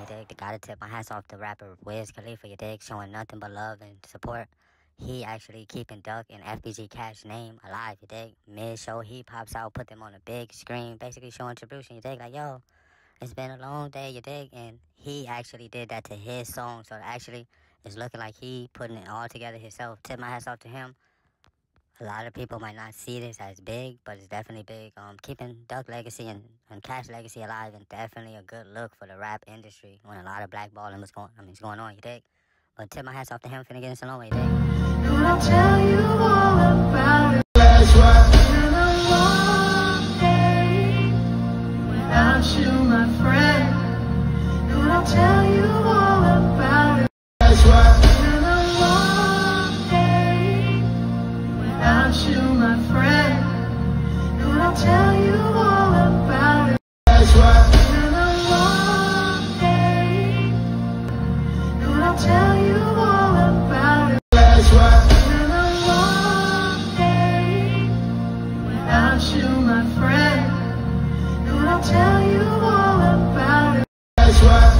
you dig? Gotta tip my hats off to rapper Wiz Khalifa, you dig? Showing nothing but love and support. He actually keeping Duck and FBG Cash name alive, you dig? Mid show, he pops out, put them on a big screen, basically showing tribute, you dig? Like, yo, it's been a long day, you dig? And he actually did that to his song, so actually, it's looking like he putting it all together himself. Tip my hats off to him. A lot of people might not see this as big, but it's definitely big. Um, keeping Duck legacy and, and Cash legacy alive, and definitely a good look for the rap industry when a lot of blackballing was going. I mean, it's going on. You dig? But tip my hats off to him for getting so long. You dig? I'll tell you all about it. Tell you, my friend, and I'll tell you all about it. That's right. Been a long day, and I'll tell you all about it. That's right. Been a long day without you, my friend, and I'll tell you all about it. That's right.